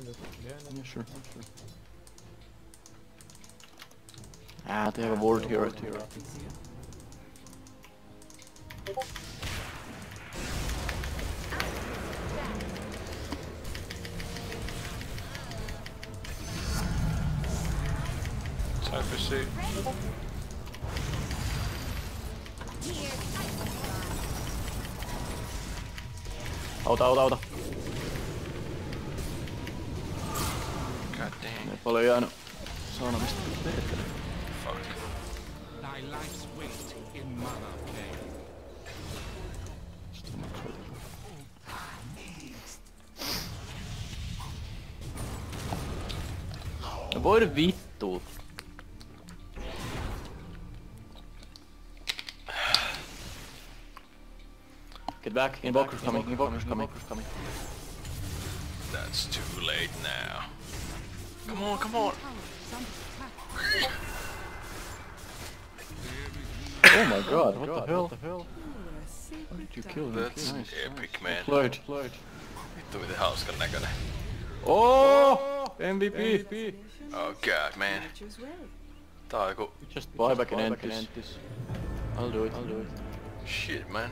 Behind us. Behind us. Yeah, sure, sure. Ah, they have a board here, right here. Time for suit. Auta, auta, auta. Paljon jäänyt sanomista. Fuck. Thy life's weight in mana. No voi nyt vittuun. Get back, invoker's coming, invoker's coming, invoker's coming. That's too late now. Come on, come on. Oh my god, what the hell? What the hell? How did you kill him? That's Nice, epic, nice. man. Float, float. Vittu miten hauskan näköinen. Oh! MVP! Oh god, man. Tää on joku Just buy back an Entis. I'll do it, I'll do it. shit, man.